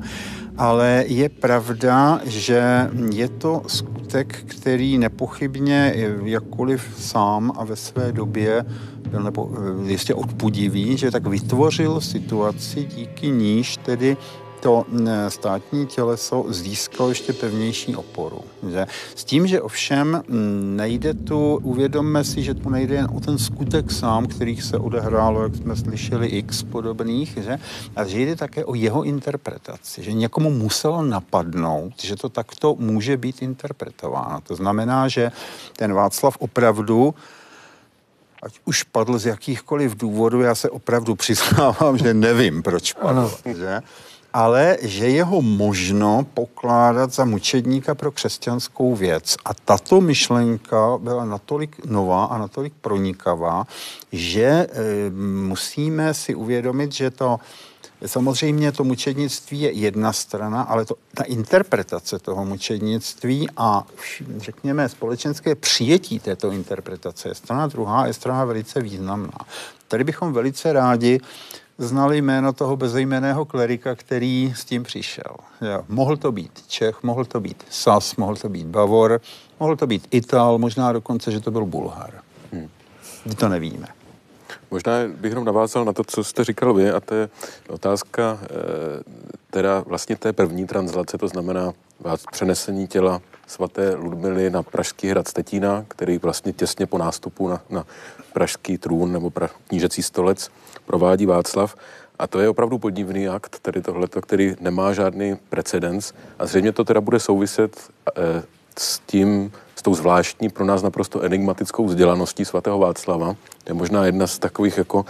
ale je pravda, že je to skutek, který nepochybně, jakkoliv sám a ve své době byl nebo jistě odpudivý, že tak vytvořil situaci, díky níž tedy to státní těleso získalo ještě pevnější oporu. Že? S tím, že ovšem nejde tu, uvědomme si, že tu nejde jen o ten skutek sám, kterých se odehrálo, jak jsme slyšeli, x podobných, že? a že jde také o jeho interpretaci, že někomu muselo napadnout, že to takto může být interpretováno. To znamená, že ten Václav opravdu ať už padl z jakýchkoliv důvodů, já se opravdu přiznávám, že nevím, proč padl. Ano. Že? Ale že je ho možno pokládat za mučedníka pro křesťanskou věc. A tato myšlenka byla natolik nová a natolik pronikavá, že e, musíme si uvědomit, že to Samozřejmě to mučednictví je jedna strana, ale to, ta interpretace toho mučednictví a řekněme společenské přijetí této interpretace je strana druhá, je strana velice významná. Tady bychom velice rádi znali jméno toho bezejmeného klerika, který s tím přišel. Jo. Mohl to být Čech, mohl to být Sas, mohl to být Bavor, mohl to být Ital, možná dokonce, že to byl Bulhar. Hmm. My to nevíme. Možná bych jenom navázal na to, co jste říkal vy, a to je otázka eh, teda vlastně té první translace, to znamená přenesení těla svaté Ludmily na Pražský hrad Stetína, který vlastně těsně po nástupu na, na pražský trůn nebo pra, knížecí stolec provádí Václav. A to je opravdu podivný akt, tedy tohleto, který nemá žádný precedens. A zřejmě to teda bude souviset e, s tím, s tou zvláštní, pro nás naprosto enigmatickou vzdělaností svatého Václava. To je možná jedna z takových jako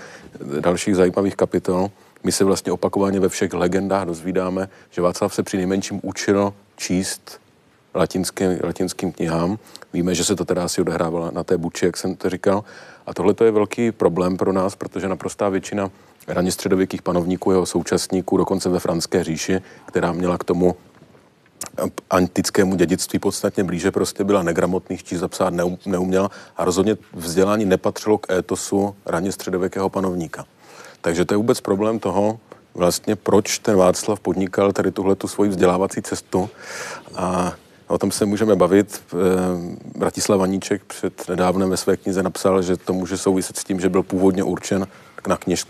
dalších zajímavých kapitol. My se vlastně opakovaně ve všech legendách dozvídáme, že Václav se při nejmenším učil číst latinským, latinským knihám. Víme, že se to teda asi odehrávalo na té buči, jak jsem to říkal. A tohle je velký problém pro nás, protože naprostá většina raně středověkých panovníků, jeho současníků, dokonce ve franské říši, která měla k tomu antickému dědictví podstatně blíže, prostě byla negramotných, číst zapsat neuměla a rozhodně vzdělání nepatřilo k étosu raně středověkého panovníka. Takže to je vůbec problém toho, vlastně proč ten Václav podnikal tady tuhle tu svoji vzdělávací cestu a O tom se můžeme bavit. Eh, Bratislav Vaníček před nedávnem ve své knize napsal, že to může souviset s tím, že byl původně určen na, kněž,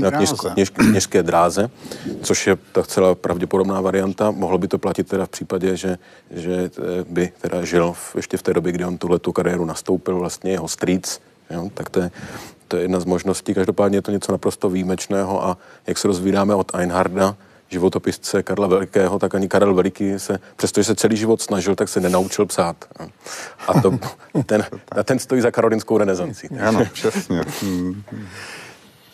na kněž, kněž, kněžské dráze, což je ta celá pravděpodobná varianta. Mohlo by to platit teda v případě, že, že eh, by teda žil v, ještě v té době, kdy on tuhle tu kariéru nastoupil, vlastně jeho strýc, jo, tak to je, to je jedna z možností. Každopádně je to něco naprosto výjimečného a jak se rozvídáme od Einharda, životopisce Karla Velikého, tak ani Karel Veliký se, přestože se celý život snažil, tak se nenaučil psát. A to, ten, ten stojí za karolinskou renesancí. Ano, přesně.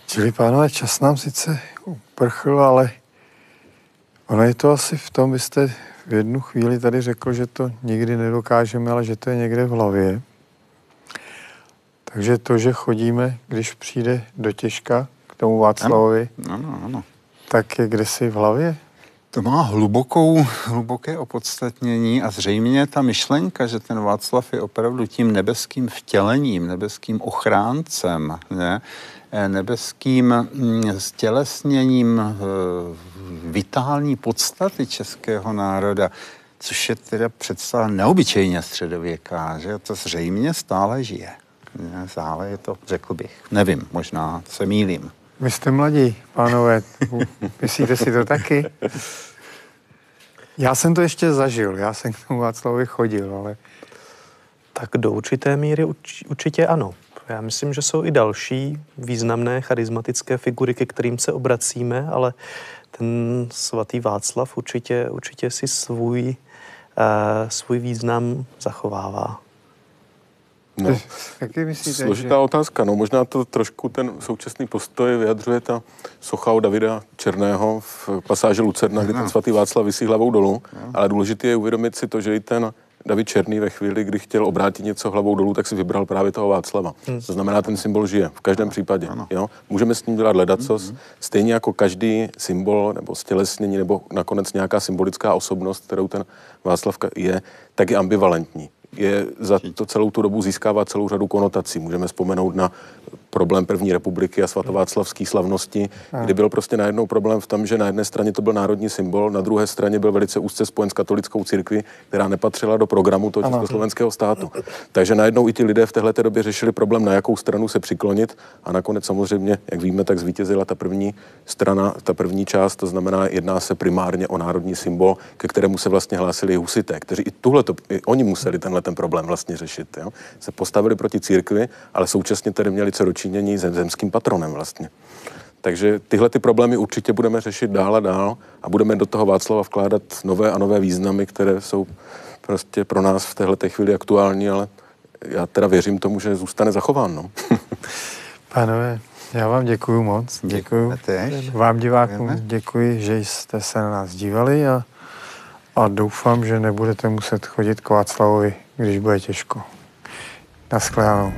Čili pánové, čas nám sice uprchl, ale ono je to asi v tom, byste v jednu chvíli tady řekl, že to nikdy nedokážeme, ale že to je někde v hlavě. Takže to, že chodíme, když přijde do těžka k tomu Václavovi, ano, ano, ano tak je kde si v hlavě? To má hlubokou, hluboké opodstatnění a zřejmě ta myšlenka, že ten Václav je opravdu tím nebeským vtělením, nebeským ochráncem, ne? Eh, nebeským mm, stělesněním eh, vitální podstaty českého národa, což je teda představa neobyčejně středověká, že to zřejmě stále žije. Stále je to, řekl bych, nevím, možná se mýlím. Vy jste mladí, pánové. Myslíte si to taky? Já jsem to ještě zažil, já jsem k tomu Václavovi chodil, ale... Tak do určité míry urč, určitě ano. Já myslím, že jsou i další významné charismatické figury, ke kterým se obracíme, ale ten svatý Václav určitě, určitě si svůj, uh, svůj význam zachovává. No, Jaký myslíte, složitá že... otázka. No, možná to trošku ten současný postoj vyjadřuje ta socha od Davida Černého v pasáži Lucerna, kdy ten svatý Václav vysí hlavou dolů. Ale důležité je uvědomit si to, že i ten David Černý ve chvíli, kdy chtěl obrátit něco hlavou dolů, tak si vybral právě toho Václava. Hmm. To znamená, ten symbol žije v každém případě. Jo? Můžeme s ním dělat ledacos, hmm. stejně jako každý symbol nebo stělesnění nebo nakonec nějaká symbolická osobnost, kterou ten Václav je, tak je ambivalentní je za to celou tu dobu získává celou řadu konotací. Můžeme vzpomenout na problém první republiky a svatováclavské slavnosti, kdy byl prostě najednou problém v tom, že na jedné straně to byl národní symbol, na druhé straně byl velice úzce spojen s katolickou církví, která nepatřila do programu toho československého státu. Takže najednou i ti lidé v téhle době řešili problém, na jakou stranu se přiklonit a nakonec samozřejmě, jak víme, tak zvítězila ta první strana, ta první část, to znamená, jedná se primárně o národní symbol, ke kterému se vlastně hlásili husité, kteří i tuhle, oni museli tenhle ten problém vlastně řešit. Jo? Se postavili proti církvi, ale současně tedy měli co dočinění se zemským patronem vlastně. Takže tyhle ty problémy určitě budeme řešit dál a dál a budeme do toho Václava vkládat nové a nové významy, které jsou prostě pro nás v téhle chvíli aktuální, ale já teda věřím tomu, že zůstane zachován. No. Pánové, já vám děkuji moc. Děkuji. Vám divákům děkuji, že jste se na nás dívali a, a doufám, že nebudete muset chodit k Václavovi, když bude těžko. Naschledanou.